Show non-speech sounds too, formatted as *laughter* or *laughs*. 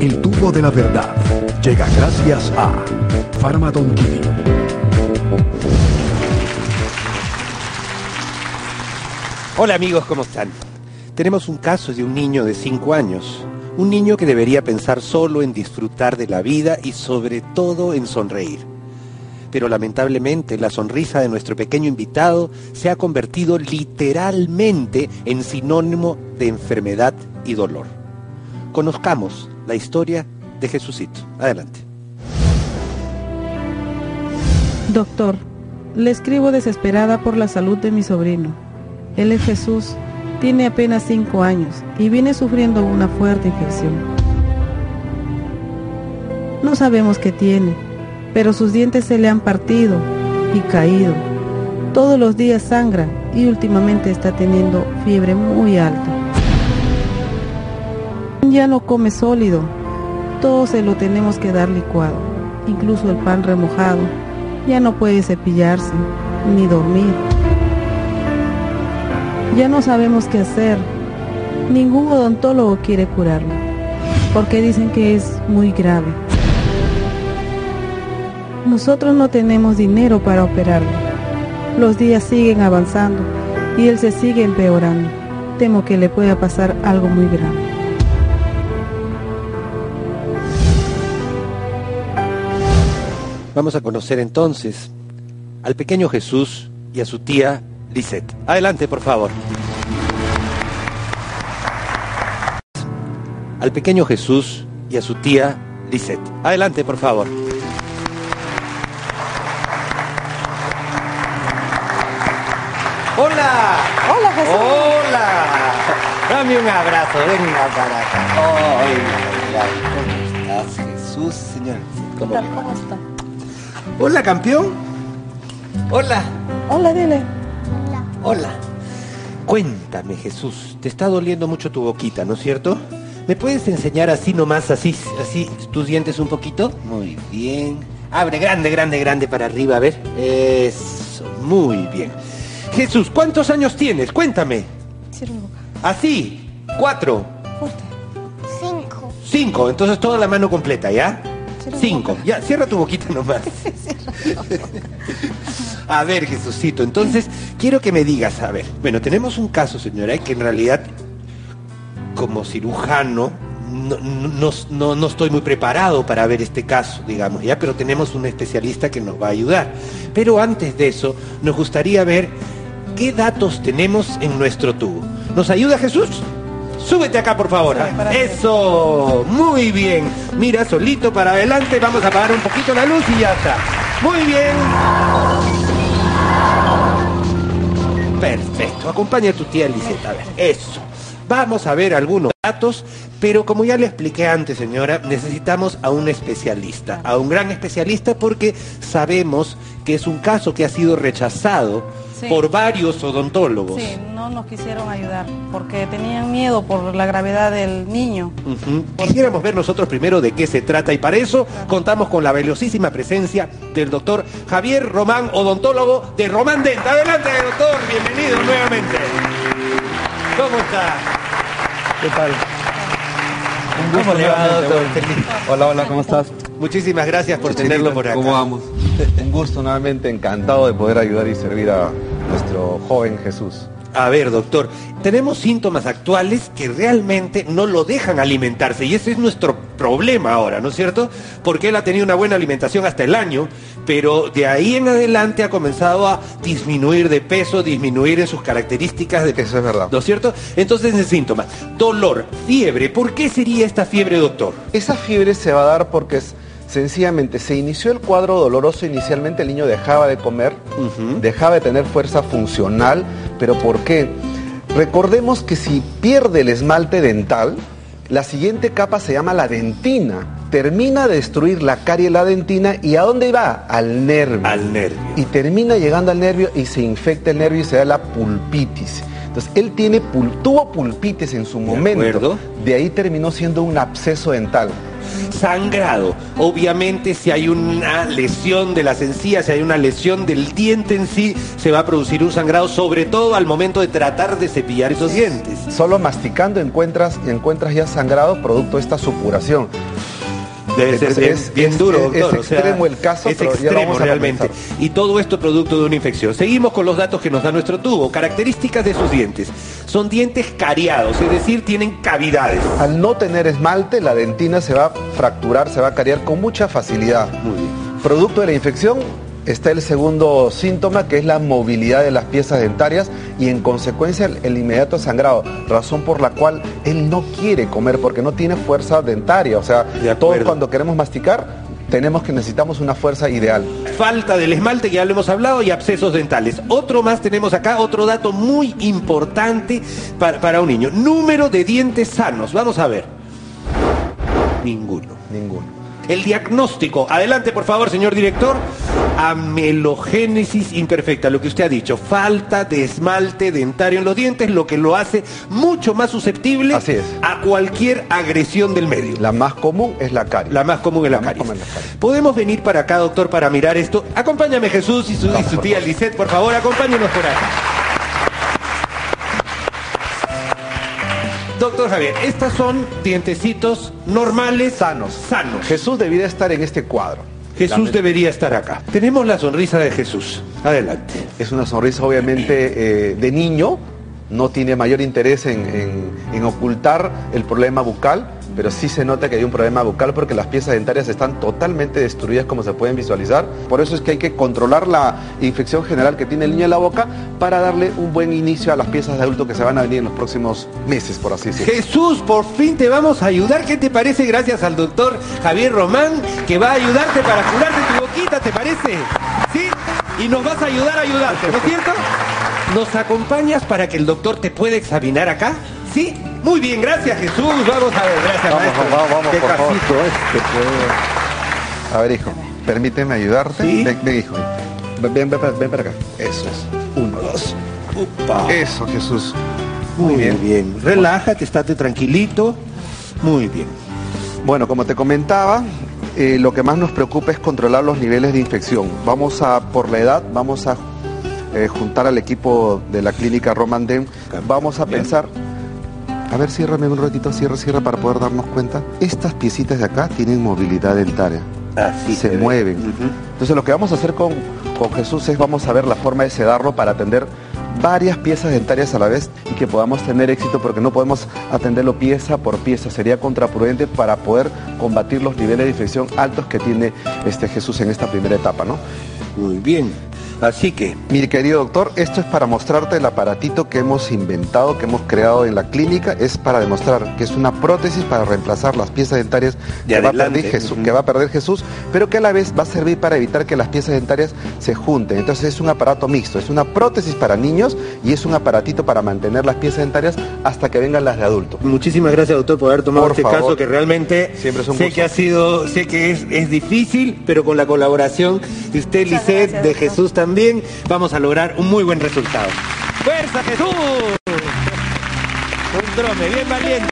El tubo de la verdad llega gracias a Farmadon TV. Hola amigos, ¿cómo están? Tenemos un caso de un niño de 5 años, un niño que debería pensar solo en disfrutar de la vida y sobre todo en sonreír. Pero lamentablemente la sonrisa de nuestro pequeño invitado se ha convertido literalmente en sinónimo de enfermedad y dolor. Conozcamos la historia de Jesucito. Adelante. Doctor, le escribo desesperada por la salud de mi sobrino. Él es Jesús, tiene apenas cinco años y viene sufriendo una fuerte infección. No sabemos qué tiene, pero sus dientes se le han partido y caído. Todos los días sangra y últimamente está teniendo fiebre muy alta. Ya no come sólido, todo se lo tenemos que dar licuado, incluso el pan remojado. Ya no puede cepillarse ni dormir. Ya no sabemos qué hacer. Ningún odontólogo quiere curarlo, porque dicen que es muy grave. Nosotros no tenemos dinero para operarlo. Los días siguen avanzando y él se sigue empeorando. Temo que le pueda pasar algo muy grave. Vamos a conocer entonces al pequeño Jesús y a su tía Lisette. Adelante, por favor. Al pequeño Jesús y a su tía Lisette. Adelante, por favor. Hola. Hola, Jesús. Hola. Dame un abrazo, venga para acá. Ay, ¿Cómo estás, Jesús, señor? ¿Cómo. ¿Cómo está? Hola, campeón. Hola. Hola, dile. Hola. Cuéntame, Jesús, te está doliendo mucho tu boquita, ¿no es cierto? ¿Me puedes enseñar así nomás, así, así, tus dientes un poquito? Muy bien. Abre grande, grande, grande para arriba, a ver. Eso, muy bien. Jesús, ¿cuántos años tienes? Cuéntame. Cierra la boca. Así, cuatro, Fuerte. Cinco. cinco, entonces toda la mano completa, ¿ya? Cierra Cinco, ya, cierra tu boquita nomás. *laughs* A ver, Jesucito, entonces quiero que me digas, a ver, bueno, tenemos un caso, señora, que en realidad, como cirujano, no, no, no- no estoy muy preparado para ver este caso, digamos, ya, pero tenemos un especialista que nos va a ayudar. Pero antes de eso, nos gustaría ver qué datos tenemos en nuestro tubo. ¿Nos ayuda Jesús? Súbete acá, por favor. Eso, muy bien. Mira, solito para adelante, vamos a apagar un poquito la luz y ya está. Muy bien. Perfecto. Acompaña a tu tía Liseta. A ver, eso. Vamos a ver algunos datos, pero como ya le expliqué antes, señora, necesitamos a un especialista, a un gran especialista, porque sabemos que es un caso que ha sido rechazado Sí. por varios odontólogos. Sí, no nos quisieron ayudar porque tenían miedo por la gravedad del niño. Ujú. Quisiéramos ver nosotros primero de qué se trata y para eso contamos con la valiosísima presencia del doctor Javier Román, odontólogo de Román Dent. Adelante, doctor, bienvenido nuevamente. ¿Cómo está? ¿Qué tal? Un gusto ¿Cómo le va, nuevamente, doctor? bueno. Feliz. Hola, hola, ¿cómo estás? Muchísimas gracias por tenerlo por acá. ¿Cómo vamos? Un gusto nuevamente, encantado de poder ayudar y servir a nuestro joven Jesús. A ver, doctor, tenemos síntomas actuales que realmente no lo dejan alimentarse y ese es nuestro problema ahora, ¿no es cierto? Porque él ha tenido una buena alimentación hasta el año, pero de ahí en adelante ha comenzado a disminuir de peso, disminuir en sus características de Eso es verdad. ¿No es cierto? Entonces, el síntoma, dolor, fiebre. ¿Por qué sería esta fiebre, doctor? Esa fiebre se va a dar porque es- sencillamente se inició el cuadro doloroso, inicialmente el niño dejaba de comer, dejaba de tener fuerza funcional, pero ¿por qué? Recordemos que si pierde el esmalte dental, la siguiente capa se llama la dentina. Termina de destruir la carie la dentina y ¿a dónde va? Al nervio. Al nervio. Y termina llegando al nervio y se infecta el nervio y se da la pulpitis. Entonces, él tiene pul- tuvo pulpitis en su De momento. acuerdo. De ahí terminó siendo un absceso dental. Sangrado. Obviamente si hay una lesión de las encías, si hay una lesión del diente en sí, se va a producir un sangrado, sobre todo al momento de tratar de cepillar esos dientes. Solo masticando encuentras, encuentras ya sangrado producto de esta supuración. Debe ser Es- bien, es- bien es- duro, es doctor. o sea, extremo el caso, es pero ya lo extremo vamos realmente. Y todo esto producto de una infección. Seguimos con los datos que nos da nuestro tubo. Características de sus dientes. Son dientes cariados, es decir, tienen cavidades. Al no tener esmalte, la dentina se va a fracturar, se va a cariar con mucha facilidad. Muy bien. Producto de la infección está el segundo síntoma, que es la movilidad de las piezas dentarias y en consecuencia el, el inmediato sangrado, razón por la cual él no quiere comer porque no tiene fuerza dentaria. O sea, De todos cuando queremos masticar, tenemos que necesitamos una fuerza ideal. Falta del esmalte, que ya lo hemos hablado, y abscesos dentales. Otro más tenemos acá, otro dato muy importante para, para un niño. Número de dientes sanos. Vamos a ver. Ninguno. Ninguno. El diagnóstico. Adelante, por favor, señor director. Amelogénesis imperfecta, lo que usted ha dicho. Falta de esmalte dentario en los dientes, lo que lo hace mucho más susceptible Así es. a cualquier agresión del medio. La más común es la caries. La más común es la, La caries. común es la caries. Podemos venir para acá, doctor, para mirar esto. Acompáñame Jesús y su, y tía. Lisette, por favor, acompáñenos por acá. Doctor Javier, estas son dientecitos normales, Sanos. sanos. Jesús debía estar en este cuadro. Jesús debería estar acá. Tenemos la sonrisa de Jesús. Adelante. Es una sonrisa obviamente eh, de niño, no tiene mayor interés en, en- en ocultar el problema bucal, pero sí se nota que hay un problema bucal porque las piezas dentarias están totalmente destruidas como se pueden visualizar. Por eso es que hay que controlar la infección general que tiene el niño en la boca para darle un buen inicio a las piezas de adulto que se van a venir en los próximos meses, por así decirlo. Jesús, por fin te vamos a ayudar. ¿Qué te parece? Gracias al doctor Javier Román, que va a ayudarte para curarte tu boquita, ¿te parece? ¿Sí? Y nos vas a ayudar a ayudarte, ¿no es cierto? ¿Nos acompañas para que el doctor te pueda examinar acá? ¿Sí? Muy bien, gracias Jesús. Vamos a ver, gracias Vamos, maestro. vamos, vamos, Qué por favor. este. A ver, hijo, permíteme ayudarte. Sí. Ven, ven, hijo. Ven, ven, ven, para acá. Eso es. Uno, dos. Upa. Eso, Jesús. Muy bien. Relájate, estate tranquilito. Muy bien. Bueno, como te comentaba, eh, lo que más nos preocupa es controlar los niveles de infección. Vamos a, por la edad, vamos a eh, juntar al equipo de la clínica Romandem. Vamos a Bien. pensar. A ver, ciérrame un ratito, cierra, cierra para poder darnos cuenta. Estas piecitas de acá tienen movilidad dentaria. Así se ve. mueven. Entonces lo que vamos a hacer con, con Jesús es vamos a ver la forma de sedarlo para atender varias piezas dentarias a la vez y que podamos tener éxito porque no podemos atenderlo pieza por pieza. Sería contraprudente para poder combatir los niveles de infección altos que tiene este Jesús en esta primera etapa, ¿no? Muy bien. Así que, Mi querido doctor, esto es para mostrarte el aparatito que hemos inventado, que hemos creado en la clínica, es para demostrar que es una prótesis para reemplazar las piezas dentarias De que va, a perder Jesús, que va a perder Jesús, pero que a la vez va a servir para evitar que las piezas dentarias se junten. Entonces es un aparato mixto, es una prótesis para niños y es un aparatito para mantener las piezas dentarias hasta que vengan las de adulto. muchísimas gracias doctor por haber tomado Por este favor. caso que realmente Siempre es un sé gusto. que ha sido, sé que es, es difícil, pero con la colaboración de usted, gracias, de. Jesús también, vamos a lograr un muy buen resultado. ¡Fuerza Jesús! Un drome bien valiente.